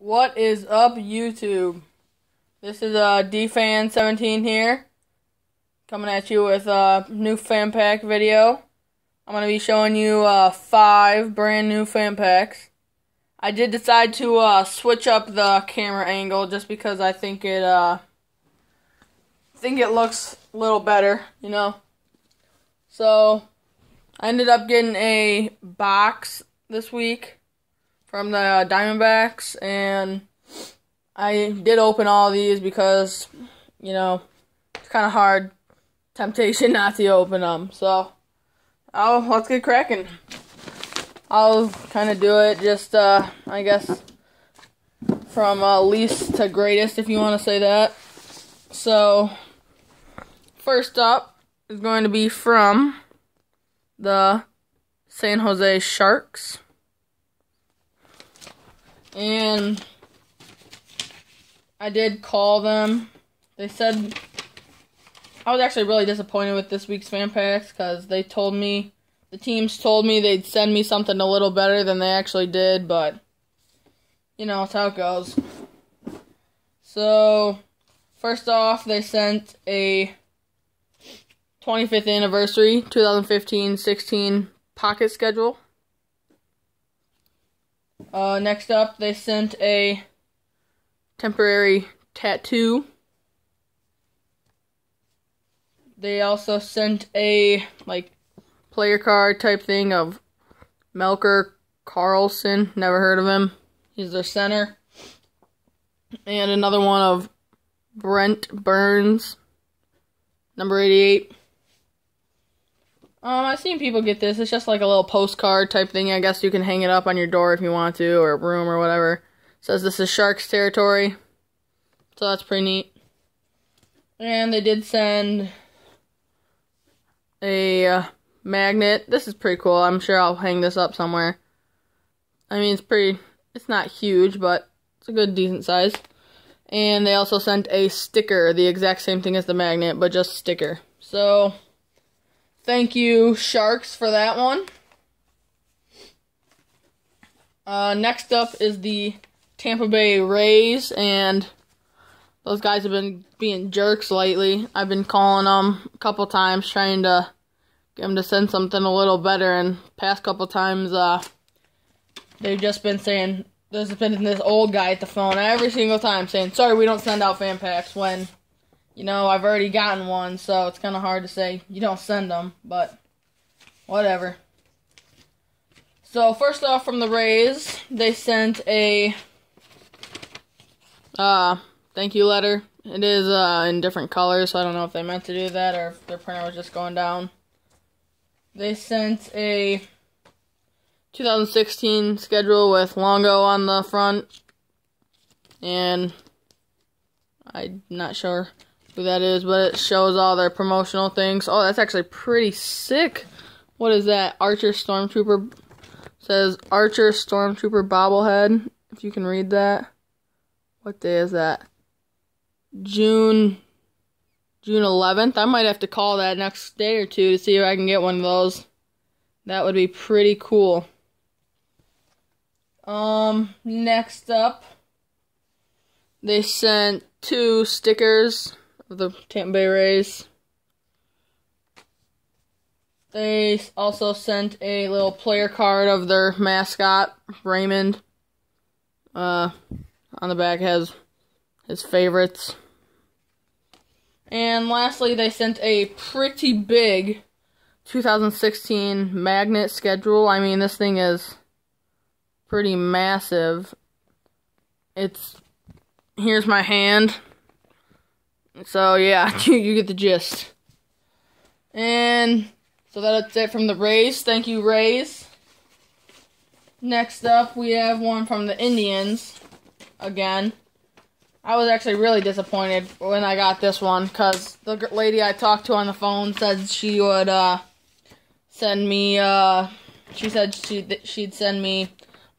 What is up, YouTube? This is uh, DFan17 here, coming at you with a new fan pack video. I'm going to be showing you uh, five brand new fan packs. I did decide to uh, switch up the camera angle just because I think it uh, think it looks a little better, you know. So I ended up getting a box this week from the Diamondbacks, and I did open all these because, you know, it's kind of hard temptation not to open them. So, oh, let's get cracking. I'll kind of do it just, uh, I guess, from uh, least to greatest, if you want to say that. So, first up is going to be from the San Jose Sharks. And I did call them. They said I was actually really disappointed with this week's fan packs because they told me the teams told me they'd send me something a little better than they actually did, but you know, it's how it goes. So, first off, they sent a 25th anniversary 2015-16 pocket schedule. Uh, next up, they sent a temporary tattoo. They also sent a like player card type thing of Melker Karlsson. Never heard of him. He's their center. And another one of Brent Burns, number 88. Um, I've seen people get this. It's just like a little postcard type thing. I guess you can hang it up on your door if you want to, or a room or whatever. It says this is Sharks territory. So that's pretty neat. And they did send a uh, magnet. This is pretty cool. I'm sure I'll hang this up somewhere. I mean, it's pretty, it's not huge, but it's a good, decent size. And they also sent a sticker, the exact same thing as the magnet, but just sticker. So, Thank you, Sharks, for that one. Uh, next up is the Tampa Bay Rays, and those guys have been being jerks lately. I've been calling them a couple times, trying to get them to send something a little better, and past couple times, uh, they've just been saying, there's been this old guy at the phone every single time saying, sorry, we don't send out fan packs, when you know, I've already gotten one, so it's kind of hard to say you don't send them, but whatever. So, first off, from the Rays, they sent a uh, thank you letter. It is uh, in different colors, so I don't know if they meant to do that or if their printer was just going down. They sent a 2016 schedule with Longo on the front, and I'm not sure who that is, but it shows all their promotional things. Oh, that's actually pretty sick. What is that? Archer Stormtrooper says Archer Stormtrooper bobblehead. If you can read that. What day is that? June June 11th. I might have to call that next day or two to see if I can get one of those. That would be pretty cool. Um, next up, they sent two stickers of the Tampa Bay Rays. They also sent a little player card of their mascot, Raymond. Uh, on the back has his favorites. And lastly, they sent a pretty big 2016 magnet schedule. I mean, this thing is pretty massive. It's here's my hand. So yeah, you get the gist. And so that's it from the Rays. Thank you, Rays. Next up, we have one from the Indians. Again. I was actually really disappointed when I got this one because the lady I talked to on the phone said she would uh, send me. Uh, she said she she'd send me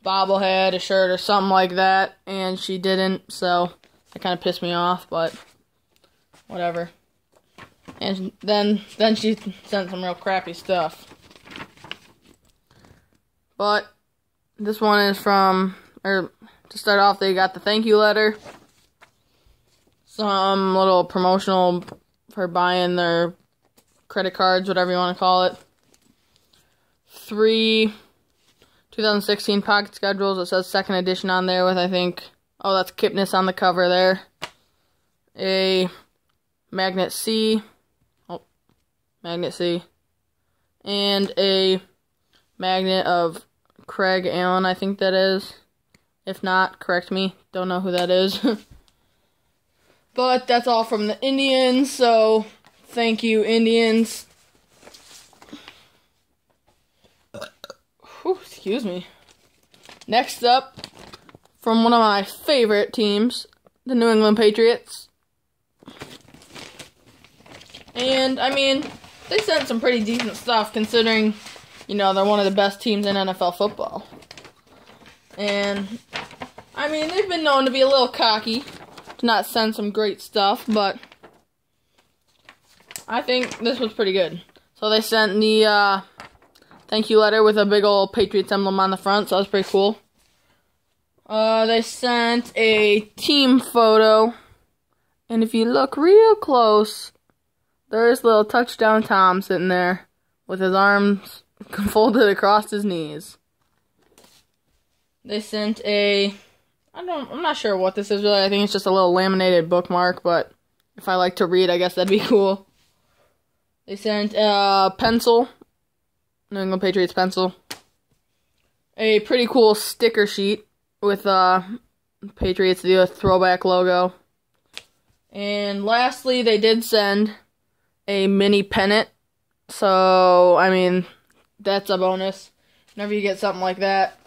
bobblehead, a shirt, or something like that, and she didn't. So that kind of pissed me off, but whatever. And then then she sent some real crappy stuff. But this one is from or to start off, they got the thank you letter, some little promotional for buying their credit cards, whatever you want to call it. Three 2016 pocket schedules. It says second edition on there with, I think, oh, that's Kipnis on the cover there. A Magnet C. Oh, Magnet C. And a magnet of Craig Allen, I think that is. If not, correct me. Don't know who that is. but that's all from the Indians, so thank you, Indians. Whew, excuse me. Next up, from one of my favorite teams, the New England Patriots. And, I mean, they sent some pretty decent stuff considering, you know, they're one of the best teams in NFL football. And, I mean, they've been known to be a little cocky, to not send some great stuff, but I think this was pretty good. So they sent the, uh, thank you letter with a big old Patriots emblem on the front, so that's pretty cool. Uh, they sent a team photo, and if you look real close, there's little touchdown Tom sitting there with his arms folded across his knees. They sent a, I don't, I'm not sure what this is really. I think it's just a little laminated bookmark, but if I like to read, I guess that'd be cool. They sent a pencil New England Patriots pencil. A pretty cool sticker sheet with uh Patriots the throwback logo. And lastly, they did send a mini pennant. So, I mean, that's a bonus. Whenever you get something like that,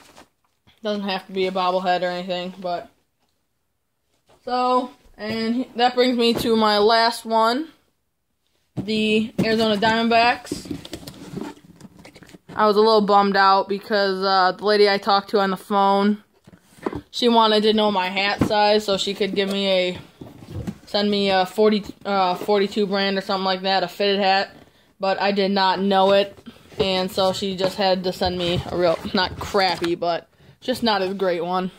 doesn't have to be a bobblehead or anything, but so, and that brings me to my last one, the Arizona Diamondbacks. I was a little bummed out because uh, the lady I talked to on the phone, she wanted to know my hat size so she could give me a, send me a 40, uh, 42 brand or something like that, a fitted hat, but I did not know it, and so she just had to send me a real, not crappy, but just not a great one.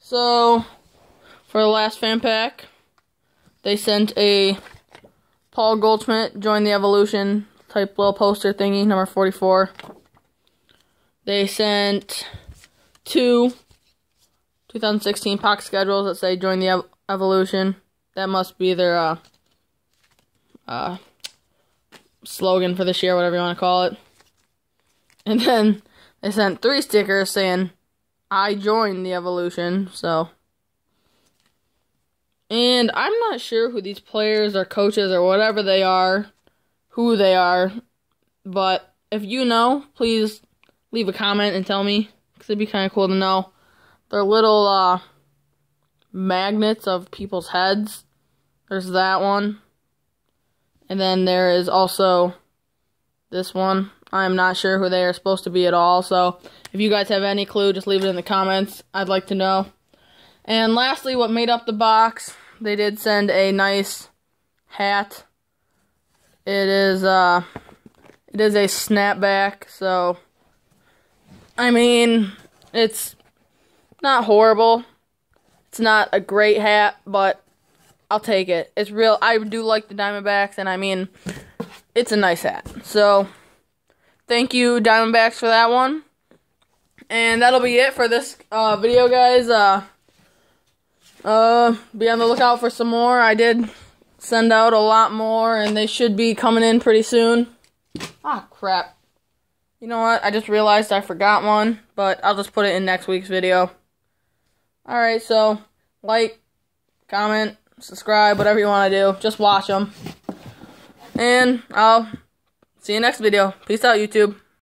So, for the last fan pack, they sent a Paul Goldschmidt, Join the Evolution type little poster thingy, number 44. They sent two 2016 POC schedules that say join the ev evolution. That must be their uh, uh, slogan for this year, whatever you want to call it. And then they sent three stickers saying, I joined the evolution, so. And I'm not sure who these players or coaches or whatever they are who they are. But if you know, please leave a comment and tell me. Because it'd be kind of cool to know. They're little uh, magnets of people's heads. There's that one. And then there is also this one. I'm not sure who they are supposed to be at all. So if you guys have any clue, just leave it in the comments. I'd like to know. And lastly, what made up the box, they did send a nice hat it is uh it is a snapback, so I mean, it's not horrible. It's not a great hat, but I'll take it. It's real. I do like the Diamondbacks, and I mean, it's a nice hat. So, thank you, Diamondbacks, for that one. And that'll be it for this uh, video, guys. Uh, uh, be on the lookout for some more. I did send out a lot more, and they should be coming in pretty soon. Ah, crap. You know what? I just realized I forgot one, but I'll just put it in next week's video. Alright, so, like, comment, subscribe, whatever you want to do. Just watch them. And I'll see you next video. Peace out, YouTube.